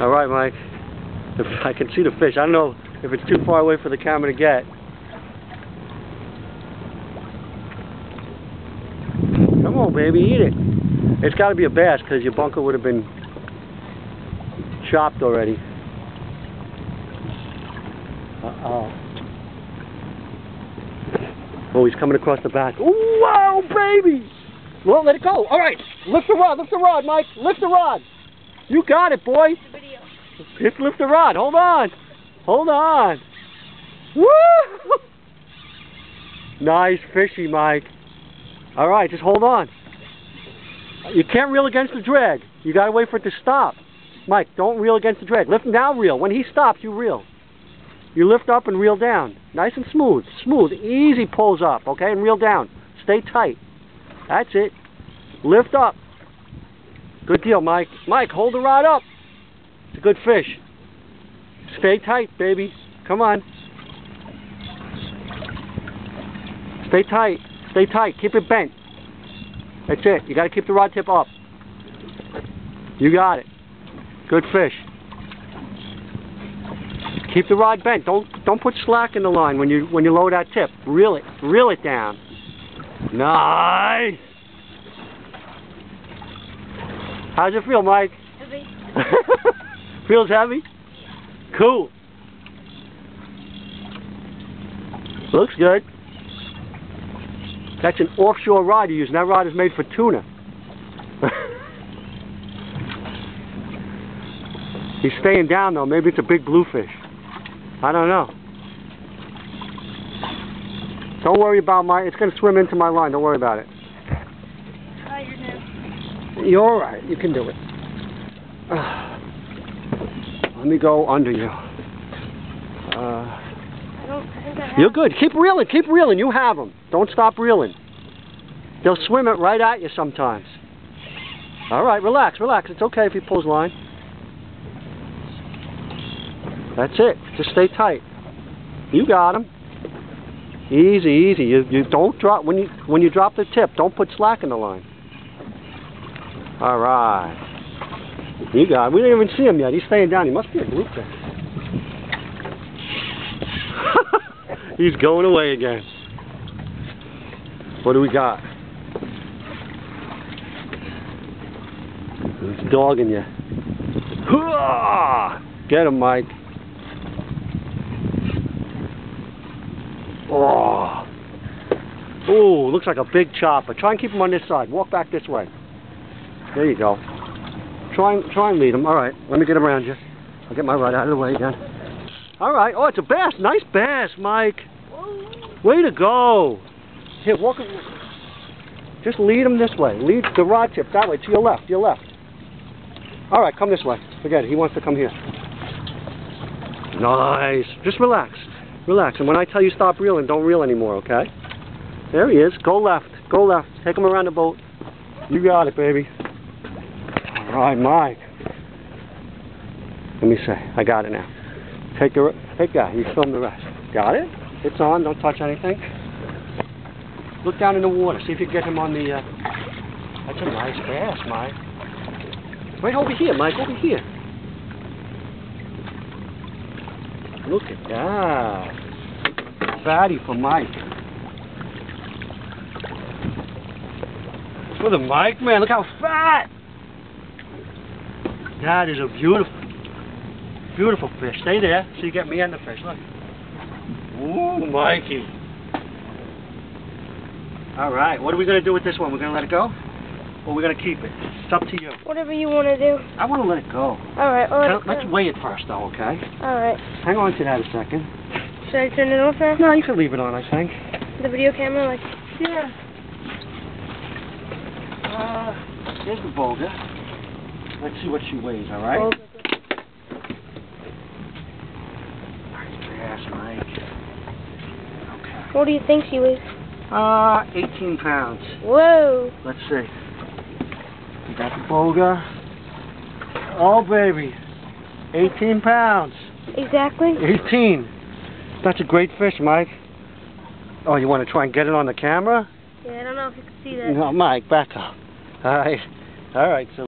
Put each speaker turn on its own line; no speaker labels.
All right, Mike. If I can see the fish. I don't know if it's too far away for the camera to get. Come on, baby, eat it. It's got to be a bass because your bunker would have been chopped already. Uh-oh. Oh, he's coming across the back. Wow, baby! Well, let it go. All right, lift the rod, lift the rod, Mike. Lift the rod. You got it, boy. Just lift the rod. Hold on. Hold on. Woo! Nice fishy, Mike. All right, just hold on. You can't reel against the drag. You got to wait for it to stop. Mike, don't reel against the drag. Lift now, reel. When he stops, you reel. You lift up and reel down. Nice and smooth. Smooth. Easy pulls up, okay? And reel down. Stay tight. That's it. Lift up. Good deal, Mike. Mike, hold the rod up. It's a good fish. Stay tight, baby. Come on. Stay tight. Stay tight. Keep it bent. That's it. You got to keep the rod tip up. You got it. Good fish. Keep the rod bent. Don't don't put slack in the line when you when you load that tip. Reel it. Reel it down. Nice. How's it feel, Mike?
Heavy.
Feels heavy? Cool. Looks good. That's an offshore rod you're using. That rod is made for tuna. He's staying down though. Maybe it's a big bluefish. I don't know. Don't worry about my, it's going to swim into my line. Don't worry about it.
You're.
You're alright. You can do it. Let me go under you. Uh, you're good. Keep reeling. Keep reeling. You have them. Don't stop reeling. They'll swim it right at you sometimes. All right, relax, relax. It's okay if he pulls line. That's it. Just stay tight. You got him. Easy, easy. You you don't drop when you when you drop the tip. Don't put slack in the line. All right. You got. We didn't even see him yet. He's staying down. He must be a bluefish. He's going away again. What do we got? He's dogging you. Get him, Mike. Oh. Ooh, looks like a big chopper. Try and keep him on this side. Walk back this way. There you go. Try and try and lead him. All right, let me get him around you. I'll get my rod out of the way again. All right. Oh, it's a bass. Nice bass, Mike. Way to go. Here, walk. Just lead him this way. Lead the rod tip that way, to your left, your left. All right, come this way. Forget it. He wants to come here. Nice. Just relax. Relax. And when I tell you stop reeling, don't reel anymore, okay? There he is. Go left. Go left. Take him around the boat. You got it, baby. All right, Mike. Let me see. I got it now. Take the take that. You film the rest. Got it? It's on. Don't touch anything. Look down in the water. See if you can get him on the. Uh... That's a nice bass, Mike. Right over here, Mike. Over here. Look at that. Fatty for Mike. For the Mike, man. Look how fat. That is a beautiful, beautiful fish. Stay there so you get me and the fish. Look. Ooh, Mikey. All right. What are we going to do with this one? We're going to let it go? Or we're going to keep it? It's up to you.
Whatever you want to do.
I want to let it go.
Alright, well,
Tell- Let's weigh it first, though, okay?
Alright.
Hang on to that a second.
Should I turn it off now?
No, you can leave it on, I think.
The video camera, like,
Yeah. Uh, here's the Boga. Let's see what she weighs, all right? Okay.
what do you think she weighs?
Uh, 18 pounds.
Whoa.
Let's see. We got the Boga. Oh, baby. 18 pounds.
Exactly.
18. That's a great fish, Mike. Oh, you want to try and get it on the camera?
Yeah, I don't know if you can see that.
No, Mike, back up. All right. All right, so.